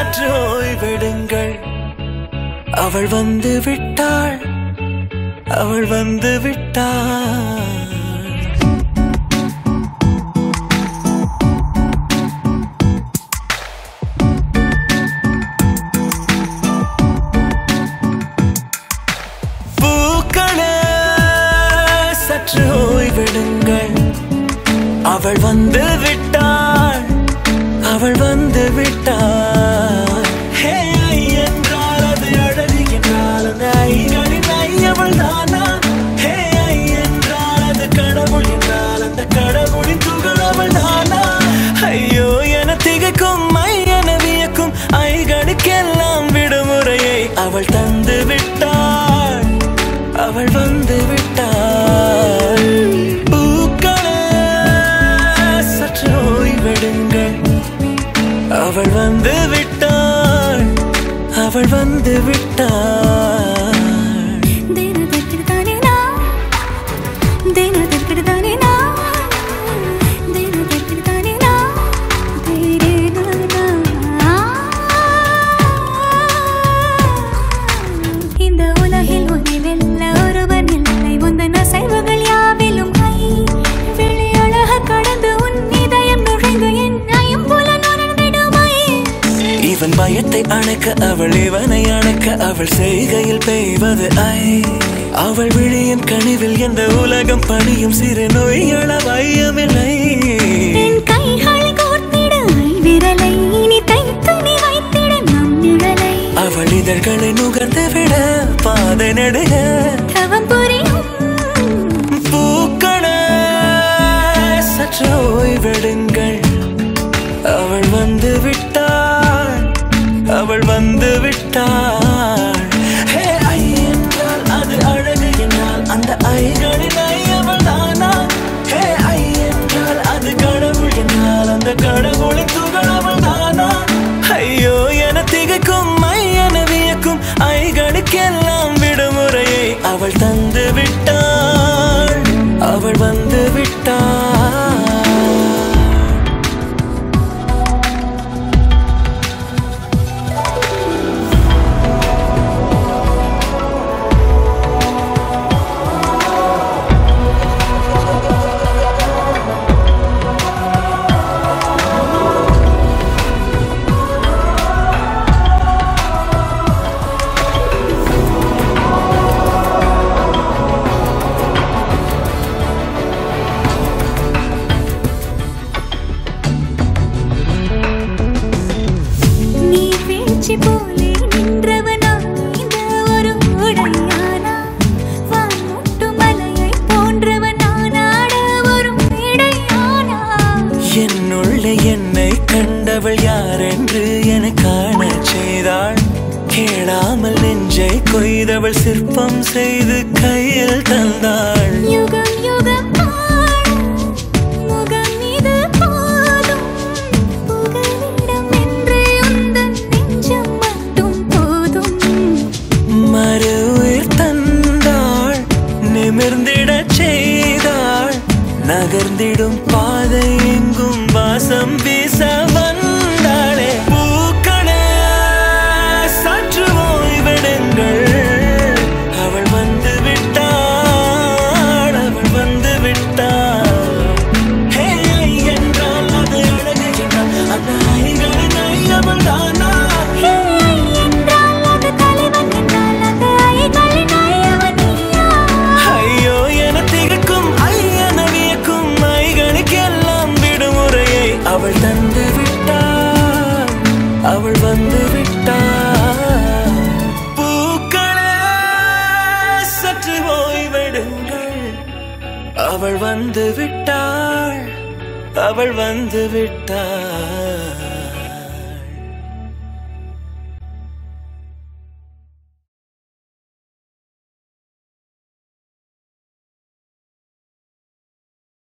சற்று ஓய்வெடுங்கள். அவள் வந்து விட்டாள். அவள் வந்து விட்டாள். சற்று ஓய்வெடுங்கள். அவள் வந்து விட்டாள். வந்து விட்டார் பூக்களே சற்று ஓய்வெடுங்கள். அவள் வந்து விட்டாள் அவள் வந்து விட்டாள் இவன் பயத்தை அணைக்க அவள் இவனை அணைக்க அவள் செய்கையில் பெய்வது ஐ. அவள் விழியின் கனிவில் எந்த உலகம் பணியும் சிறு நோய்கள வையமில்லை. அவள் இதழ்களை நுகர்ந்து விட பாதை நடுக. kita என்று என காண செய்தாள். கேளாமல் நெஞ்சை கொய்தவள் சிற்பம் செய்து கையில் தந்தாள். யுகம் யுகம் நிமிர்ந்திட செய்தாள். நகர்ந்திடும் பாதை எங்கும் வாசம் வீசவா அவள் தந்து விட்டாள். அவள் வந்து விட்டாள். பூக்களே சற்று ஓய்வெடுங்கள். அவள் வந்து விட்டாள். அவள் வந்து விட்டாள்.